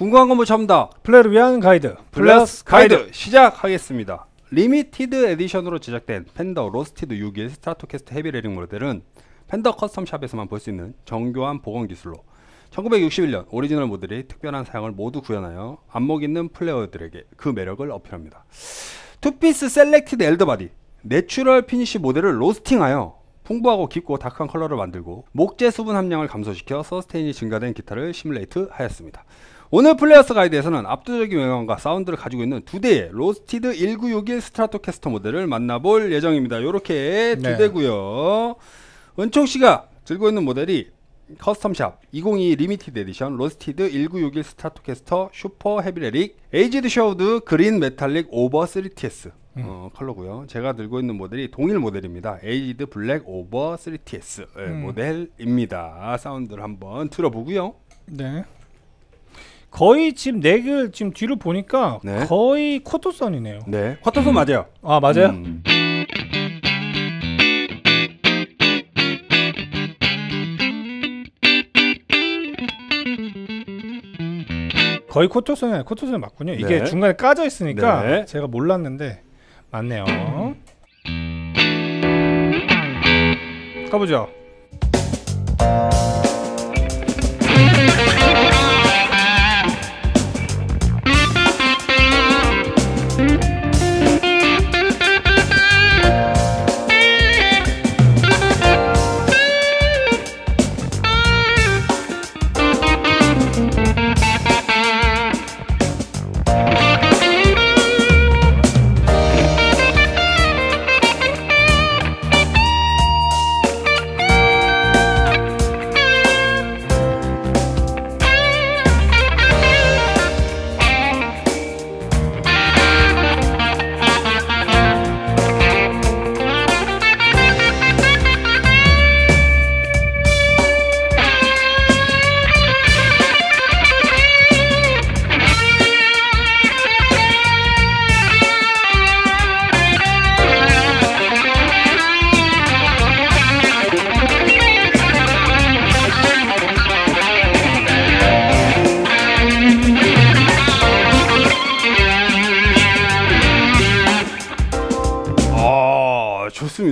궁금한 건뭐 전다 플레이어를 위한 가이드 Players Guide 시작하겠습니다. limited edition으로 제작된 Fender roasted 61 Stratocaster heavy relic 모델은 Fender custom shop에서만 볼 수 있는 정교한 복원 기술로 1961년 오리지널 모델의 특별한 사양을 모두 구현하여 안목 있는 플레이어들에게 그 매력을 어필합니다. two-piece selected alder body natural finish 모델을 로스팅하여 풍부하고 깊고 dark한 컬러를 만들고 목재 수분 함량을 감소시켜 sustain이 증가된 기타를 simulate 하였습니다. 오늘 Players Guide에서는 압도적인 외관과 사운드를 가지고 있는 두 대의 roasted 1961 Stratocaster 모델을 만나볼 예정입니다. 이렇게 두 네. 대고요. 은총 씨가 들고 있는 모델이 custom shop 2022 limited edition roasted 1961 Stratocaster super heavy relic aged Sherwood green metallic over 3TS 어, 컬러고요. 제가 들고 있는 모델이 동일 모델입니다. aged black over 3TS 예, 음. 모델입니다. 사운드를 한번 들어보고요. 네 거의 지금 넥을 지금 뒤로 보니까 네. 거의 코토선이네요 네, 쿼터손 맞아요. 아 맞아요? 음. 거의 코토선이 코토선이 맞군요 이게 네. 중간에 까져 있으니까 네. 제가 몰랐는데 맞네요 가보죠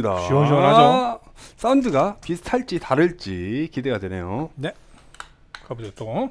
아 좋습니다. 시원시원하죠? 아, 사운드가 비슷할지 다를지 기대가 되네요. 가보죠 또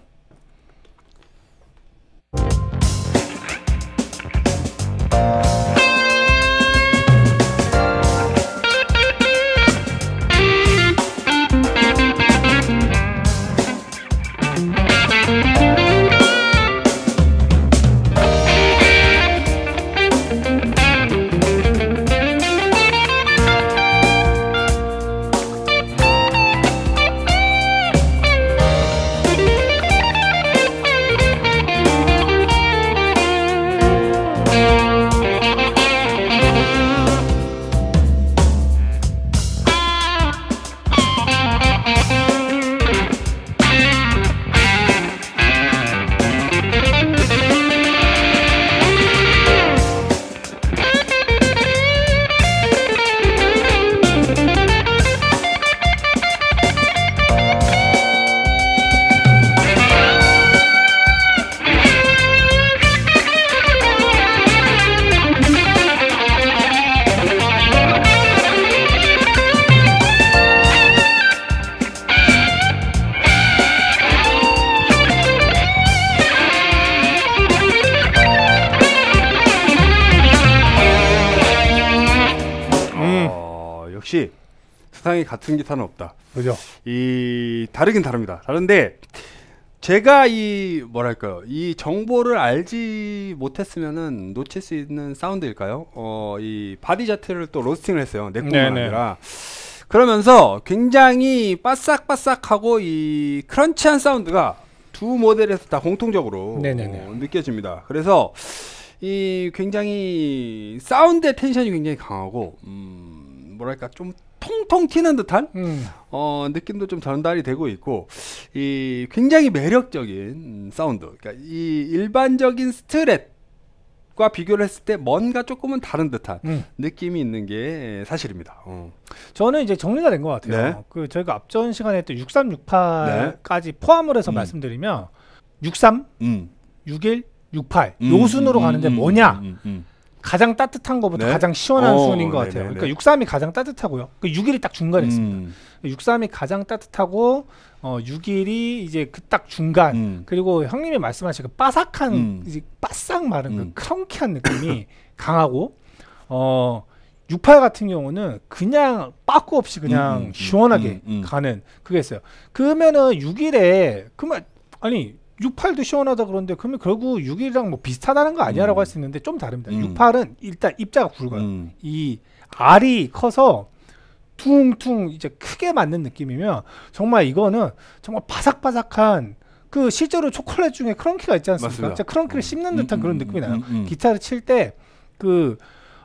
역시 세상에 같은 기타는 없다. 그죠 이 다르긴 다릅니다. 다른데 제가 이 뭐랄까요 이 정보를 알지 못했으면은 놓칠 수 있는 사운드일까요? 어 이 바디 자체를 또 로스팅을 했어요. 내 네네. 아니라 그러면서 굉장히 바싹바싹하고 이 crunch한 사운드가 두 모델에서 다 공통적으로. 어, 느껴집니다. 그래서 이 굉장히 사운드의 텐션이 굉장히 강하고 음, 뭐랄까 좀 통통 튀는 듯한 음. 어, 느낌도 좀 전달이 되고 있고 이 굉장히 매력적인 사운드. 그러니까 이 일반적인 Strat과 비교를 했을 때 뭔가 조금은 다른 듯한 음. 느낌이 있는 게 사실입니다. 어. 저는 이제 정리가 된 것 같아요. 네. 그 저희가 앞전 시간에 또 6368까지 포함을 해서 음. 말씀드리면 63, 음. 61, 68. 음, 요 순으로 음, 가는데 음, 뭐냐? 가장 따뜻한 것부터 네. 가장 시원한 어, 순인 것 네네네. 같아요. 그러니까 63이 가장 따뜻하고요. 그 61이 딱 중간에 음. 있습니다. 63이 가장 따뜻하고 어 61이 이제 그 딱 중간 음. 그리고 형님이 말씀하신 그 바삭한 음. 이제 바싹 마른 음. 그 크런키한 느낌이 강하고 어 68 같은 경우는 그냥 빠꾸 없이 그냥 음, 음, 시원하게 음, 음. 가는 그게 있어요. 그러면은 6일에 그러면 아니 68도 시원하다 그런데 그러면 결국 61이랑 뭐 비슷하다는 거 아니야라고 음. 할수 있는데 좀 다릅니다. 음. 68은 일단 입자가 굵어요. 음. 이 알이 커서 퉁퉁 이제 크게 맞는 느낌이면 정말 이거는 정말 바삭바삭한 그 실제로 초콜릿 중에 크런키가 있지 않습니까? 맞습니다. 진짜 크런키를 씹는 듯한 음, 그런 음, 느낌이 나요. 음, 음. 기타를 칠 때 그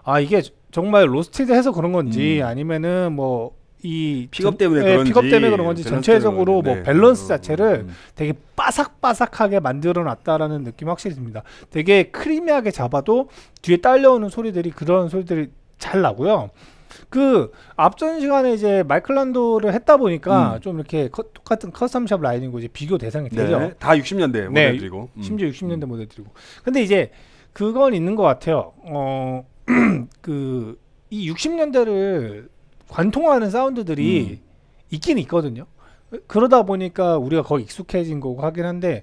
아 이게 정말 roasted 해서 그런 건지 음. 아니면은 뭐 이 픽업 때문에 예, 그런지 픽업 때문에 그런 건지 전체적으로 뭐 그런지. 밸런스 네. 자체를 음, 음, 되게 바삭바삭하게 만들어 놨다라는 느낌이 확실히 듭니다. 되게 크리미하게 잡아도 뒤에 딸려오는 소리들이 그런 소리들이 잘 나고요. 그 앞전 시간에 이제 마이클 란도를 했다 보니까 음. 좀 이렇게 커- 똑같은 커스텀샵 라인이고 이제 비교 대상이 네. 되죠. 다 60년대 네, 모델들이고. 음. 심지어 60년대 모델들이고. 근데 이제 그건 있는 것 같아요. 어, 그 이 60년대를 관통하는 사운드들이 음. 있긴 있거든요. 그러다 보니까 우리가 거의 익숙해진 거고 하긴 한데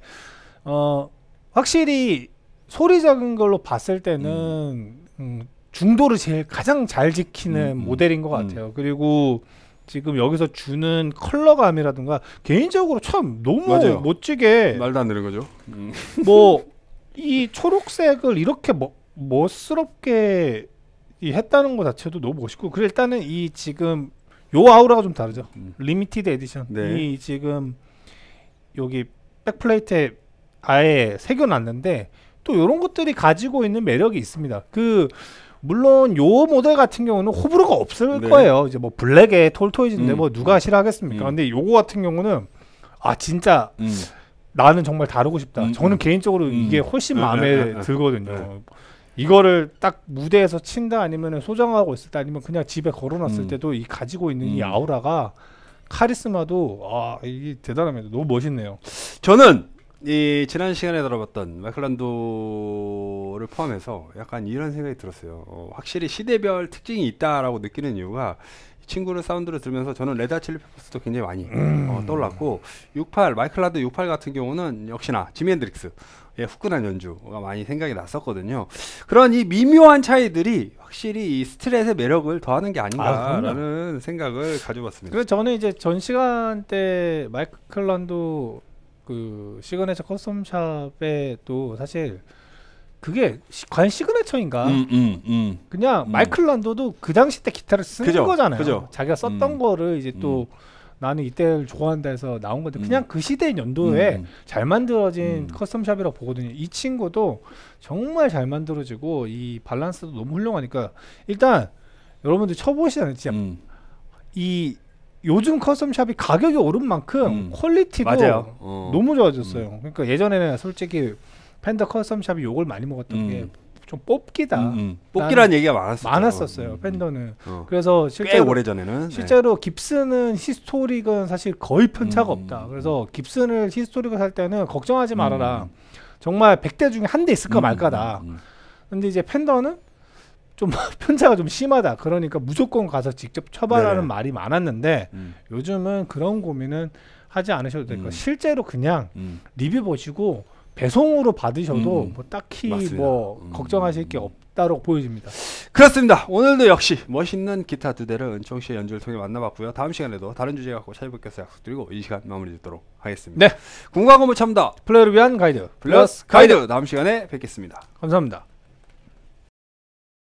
어 확실히 소리적인 걸로 봤을 때는 음, 중도를 제일 가장 잘 지키는 음, 음, 모델인 것 음. 같아요. 그리고 지금 여기서 주는 컬러감이라든가 개인적으로 참 너무 맞아요. 멋지게 말도 안 되는 거죠. 음. 뭐이 초록색을 이렇게 멋, 멋스럽게 이 했다는 것 자체도 너무 멋있고 그리고 일단은 이 지금 요 아우라가 좀 다르죠 음. limited edition 네. 이 지금 여기 백플레이트에 아예 새겨놨는데 또 이런 것들이 가지고 있는 매력이 있습니다 그 물론 요 모델 같은 경우는 호불호가 없을 네. 거예요 이제 뭐 블랙에 톨토이즈인데 음. 뭐 누가 싫어하겠습니까 음. 근데 요거 같은 경우는 아 진짜 음. 나는 정말 다루고 싶다. 음, 저는 음. 개인적으로 음. 이게 훨씬 네, 마음에 네, 네, 들거든요. 네. 이거를 딱 무대에서 친다 아니면 소장하고 있을 때 아니면 그냥 집에 걸어놨을 음. 때도 이 가지고 있는 이 음. 아우라가 카리스마도 아 이게 대단합니다. 너무 멋있네요. 저는 이 지난 시간에 다뤄봤던 마이클 란도를 포함해서 약간 이런 생각이 들었어요. 어, 확실히 시대별 특징이 있다라고 느끼는 이유가 이 친구를 사운드를 들으면서 저는 Red Chili Peppers도 굉장히 많이 어, 떠올랐고 68 마이클 란도 68 같은 경우는 역시나 지미 핸드릭스 의 후끈한 연주가 많이 생각이 났었거든요. 그런 이 미묘한 차이들이 확실히 이 Strat의 매력을 더하는 게 아, 아닌가라는 생각을 가져봤습니다. 그래서 저는 이제 전 시간 때 마이클 란도 그 signature custom shop에 또 사실 그게 시, 과연 signature인가? 음, 음, 음. 그냥 음. 마이클 란도도 그 당시 때 기타를 쓴 그죠, 거잖아요. 그죠. 자기가 썼던 음. 거를 이제 또 나는 이때를 좋아한다 해서 나온 건데 음. 그냥 그 시대 연도에 음, 음. 잘 만들어진 음. custom shop이라고 보거든요. 이 친구도 정말 잘 만들어지고 이 밸런스도 너무 훌륭하니까 일단 여러분들 쳐보시잖아요. 진짜 음. 이 요즘 custom shop이 가격이 오른 만큼 음. quality도 맞아요. 어. 너무 좋아졌어요. 그러니까 예전에는 솔직히 Fender custom shop이 욕을 많이 먹었던 음. 게좀 뽑기다. 음, 음. 뽑기라는 얘기가 많았었죠. 많았었어요 음, Fender는 어. 그래서 꽤 실제로 오래 전에는 실제로 Gibson은 Historic은 사실 거의 편차가 음, 없다 음. 그래서 Gibson을 Historic을 살 때는 걱정하지 음, 말아라 음. 정말 100대 중에 한 대 있을까 음, 말까다 음, 음. 근데 이제 팬더는 좀 편차가 좀 심하다 그러니까 무조건 가서 직접 쳐봐라는 네네. 말이 많았는데 음, 요즘은 그런 고민은 하지 않으셔도 될 거예요 음. 실제로 그냥 음. 리뷰 보시고 배송으로 받으셔도 음. 뭐 딱히 맞습니다. 뭐 음. 걱정하실 게 없다고 보여집니다 그렇습니다. 오늘도 역시 멋있는 기타 두 대를 은총 씨의 연주를 통해 만나봤고요. 다음 시간에도 다른 주제 갖고 찾아뵙겠서 약속드리고 이 시간 마무리 짓도록 하겠습니다. 네. 궁금한 건물 첨다 플레이를 위한 가이드 플러스 가이드 다음 시간에 뵙겠습니다. 감사합니다